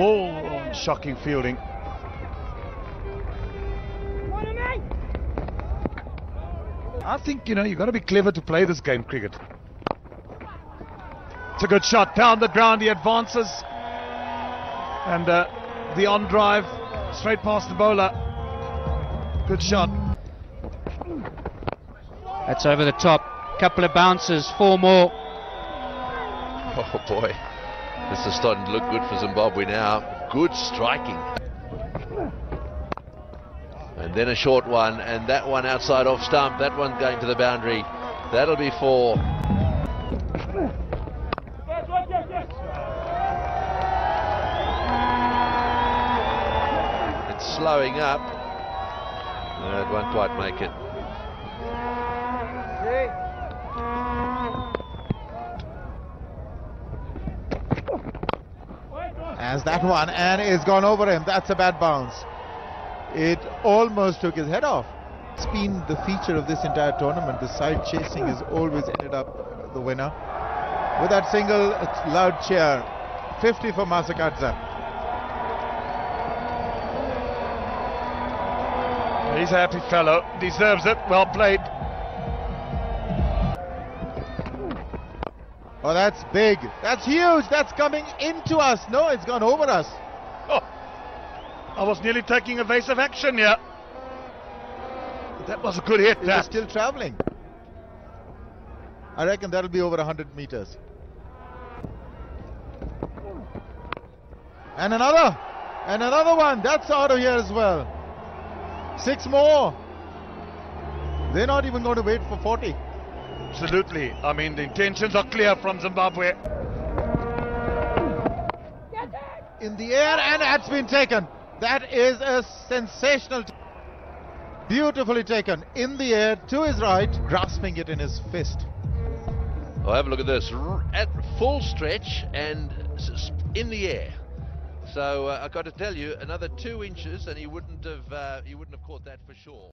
Oh, shocking fielding. I think, you know, you've got to be clever to play this game, cricket. It's a good shot. Down the ground, he advances. And uh, the on drive, straight past the bowler. Good shot. That's over the top. Couple of bounces, four more. Oh boy, this is starting to look good for Zimbabwe now. Good striking. And then a short one, and that one outside off stump. That one going to the boundary. That'll be four. It's slowing up. No, it won't quite make it. As that one and is gone over him. That's a bad bounce. It almost took his head off. It's been the feature of this entire tournament. The side chasing has always ended up the winner. With that single loud cheer, 50 for Masakadza. He's a happy fellow. Deserves it. Well played. Oh, that's big. That's huge. That's coming into us. No, it's gone over us. Oh, I was nearly taking evasive action here. That was a good hit. It That. is still traveling. I reckon that'll be over 100 meters. And another. And another one. That's out of here as well. Six more. They're not even going to wait for 40. Absolutely. I mean, the intentions are clear from Zimbabwe. In the air, and that's been taken. That is a sensational. T- Beautifully taken. In the air, to his right, grasping it in his fist. Oh, have a look at this. R- At full stretch and s- s- in the air. So uh, I got to tell you, another two inches, and he wouldn't have uh, he wouldn't have caught that for sure.